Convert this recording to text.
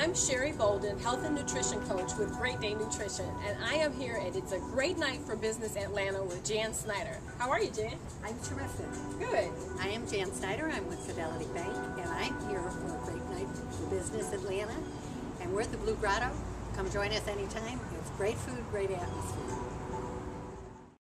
I'm Sheri Bolden, health and nutrition coach with Great Day Nutrition, and I am here at It's a Great Night for Business Atlanta with Jan Snyder. How are you, Jan? I'm terrific. Good. I am Jan Snyder. I'm with Fidelity Bank, and I'm here for a Great Night for Business Atlanta. And we're at the Blue Grotto. Come join us anytime. It's great food, great atmosphere.